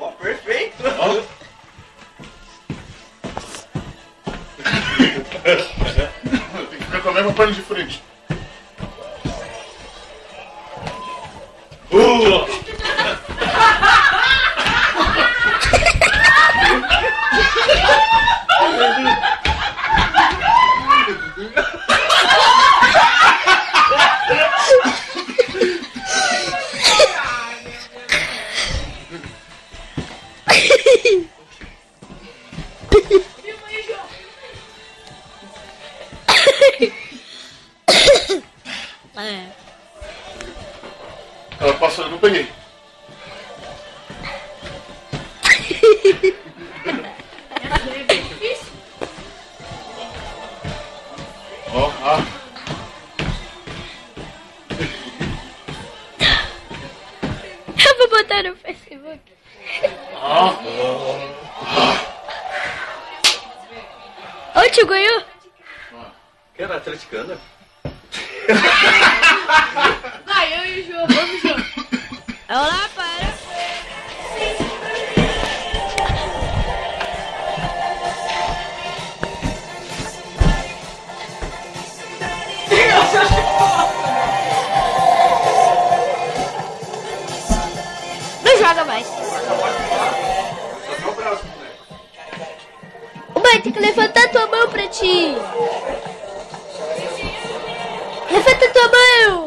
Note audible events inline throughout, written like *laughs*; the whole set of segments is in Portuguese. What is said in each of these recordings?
Ó, perfeito. Tem que ficar com a mesma perna de frente. É. Ela passou, eu não peguei. Ó, ah. Eu vou botar no Facebook. Ô, tio ganhou? Que era atleticana? *laughs* Vai, eu e o João, vamos, João. Olá, para. Não joga mais. Ô, mãe, tem que levantar tua mão pra ti. Levanta tua mão.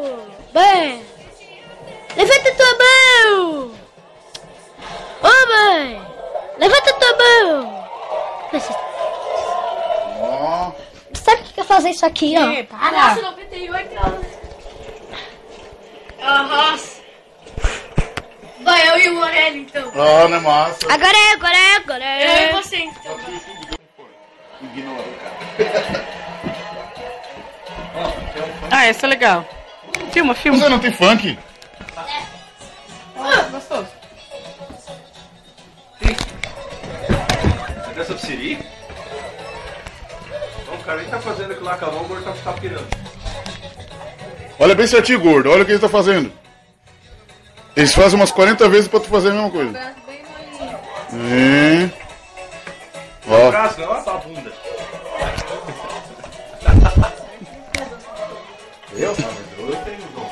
Fazer isso aqui, ó? É, para. Nossa, 98 anos. Arrasa. Vai, eu e o Morelli, então. Ah, não é massa. Agora é, agora é, agora Eu é. e você, então. Ignora o cara. Ah, essa é legal. Filma, filma. Você não tem funk? Ah, gostoso. Você dessa psiri? Cara nem tá fazendo aquilo lá com a mão, o gordo tá tá pirando. Olha bem certinho, gordo. Olha o que ele tá fazendo. Eles fazem umas 40 vezes pra tu fazer a mesma coisa. É. O Ó. braço, não, olha a tua bunda. *laughs* Eu, sabe? Eu tenho dom.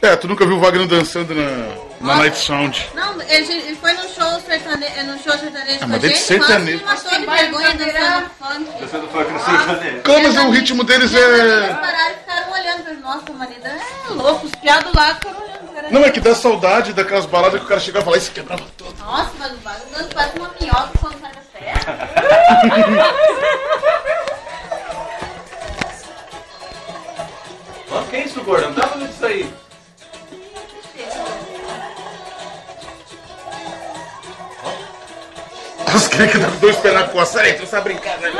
É, tu nunca viu o Wagner dançando na, na Night Sound. Não, ele, ele foi no show sertanejo, no show sertanejo Ah, com a mas gente, sertanejo. matou de vergonha dançando funk. Você não foi crescer dele. Como mas o ritmo deles Eles é. pararam e ficaram olhando pra nossa, o marido é louco, os piados lá ficaram olhando pra. Não, é que dá saudade daquelas baladas que o cara chegava e se quebrava todo. Nossa, mas o bagulho dança parece uma minhoca quando sai da festa. Ó, que é isso, gordo? Não tá fazendo isso aí. Caras que dão dois pés na costa. Aí, tu sabe brincar, né?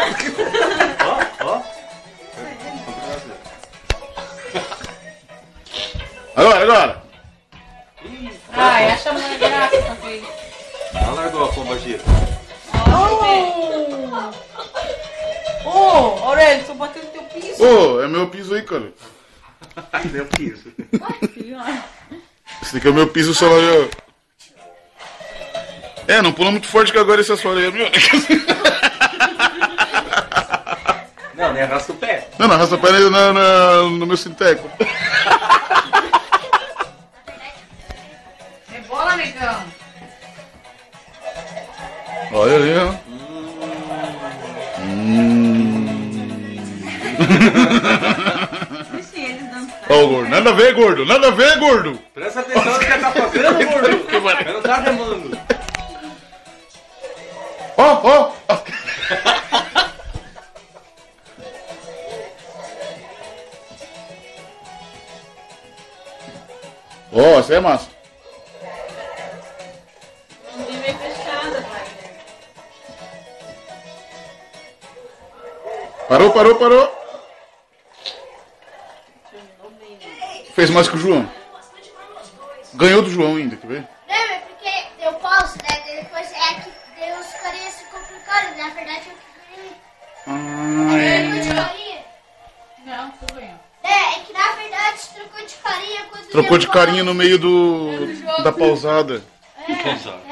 Ó, ó. Agora, agora. Ai, acha uma graça vez. Ela largou a pomba gira. Ô, oh, Aurélio, tô batendo teu piso. Ô, é meu piso aí, cara. Nem o que isso. Esse daqui é o meu piso salarial. É, não pula muito forte que agora esse assoalho aí é meu. Não, nem arrasta o pé. Não, não, arrasta a perna na, na- no meu sinteco. É bola, negão. Olha ali, ó. Ó, o gordo. Nada a ver, gordo. Nada a ver, gordo. Presta atenção no que tá fazendo, gordo. *laughs* Eu não tá remando. Ó, essa aí é massa. Parou, parou, parou. Fez mais que o João. Ganhou do João ainda, quer ver? Não, é porque eu posso, né? Depois é que os carinhas se complicaram. Na verdade, eu trocou de carinha quando Trocou de levou- carinha no meio do da pausada. É, Pausada. é